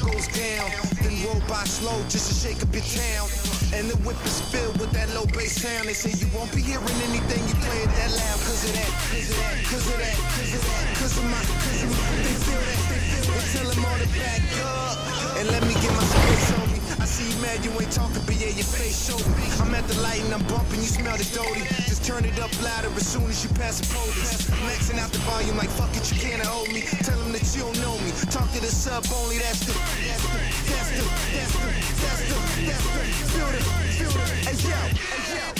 Goes down. Then roll by slow just to shake up your town. And the whip is filled with that low bass sound. They say you won't be hearing anything you play it that loud. Cause of that, cause of that, cause of that, cause of that, cause of my, cause of my. They feel that, they feel that. Tell them all to back up. And let me get my space on. I see you mad, you ain't talking, but yeah, your face showed me. I'm at the light and I'm bumping, you smell the doty. Just turn it up louder as soon as you pass the police. Maxing out the volume like fuck it, you can't hold me. Tell them that you don't know me. Talk to the sub only, that's the, that's the, that's the, that's the, that's the, that's the. It, feel it. Hey yo, hey yo.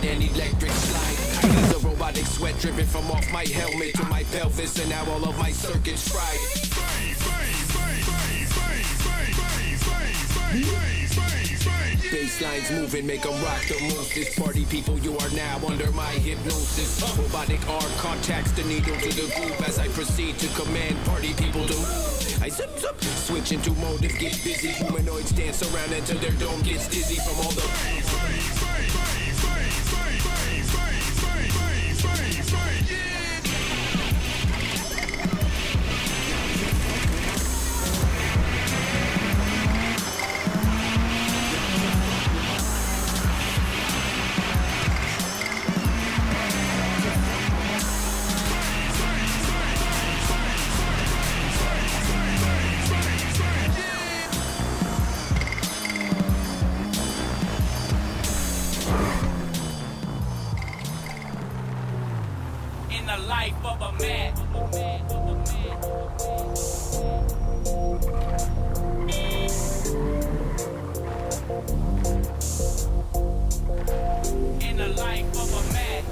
And electric slide. I need the robotic sweat dripping from off my helmet to my pelvis, and now all of my circuits fried. Baselines moving, make them rock the most. This party people, you are now under my hypnosis. Robotic arm contacts the needle to the groove as I proceed to command party people to move. I zip zip, switch into mode and get busy. Humanoids dance around until their dome gets dizzy from all the. The life of a man. In the life of a man.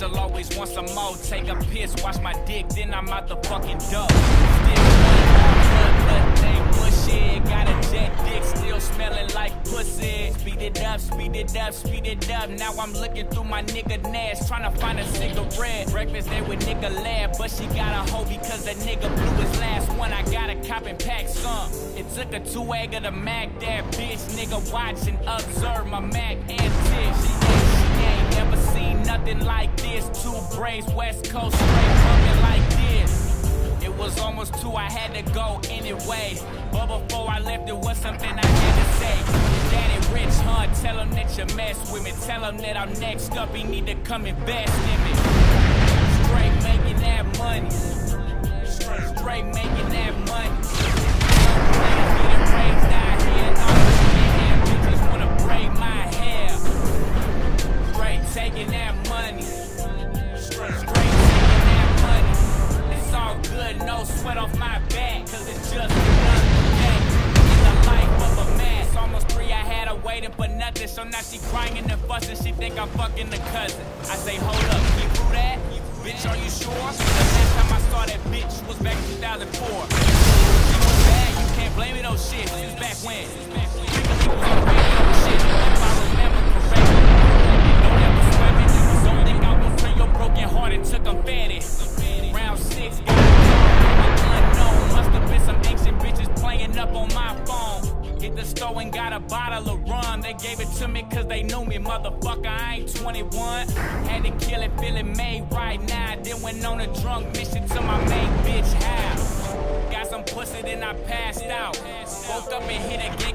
Will always want some more. Take a piss, wash my dick, then I'm out the fucking duck. Still. Got a jet dick, still smelling like pussy. Speed it up, speed it up, speed it up. Now I'm looking through my nigga Nash, trying to find a cigarette. Breakfast there with nigga Lab, but she got a hoe because the nigga blew his last one. I got a cop and pack some. It took a two egg of the Mac, that bitch nigga watch and observe my Mac antics. Seen like this. Two braids, West Coast, straight coming like this. It was almost two, I had to go anyway. But before I left, it was something I had to say. Daddy Rich, huh? Tell him that you mess with me. Tell him that I'm next up, he need to come invest in me. Straight making that money. Straight making that money.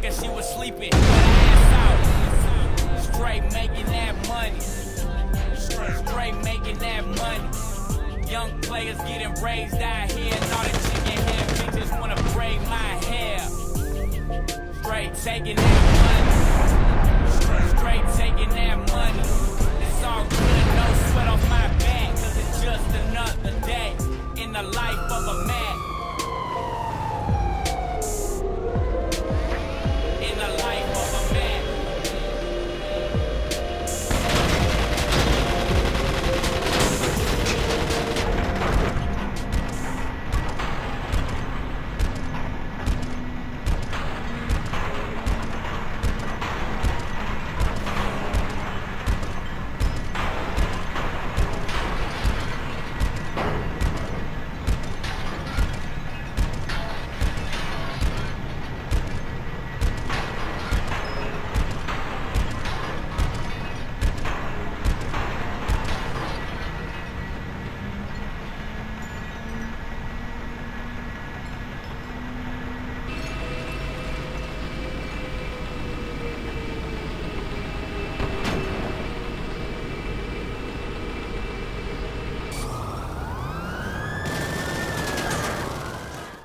Cause she was sleeping. Ass out. Straight making that money. Straight making that money. Young players getting raised out here. And all the chicken hair bitches wanna braid my hair. Straight taking that money. Straight taking that money. It's all good, no sweat off my back, cause it's just another day in the life of a man.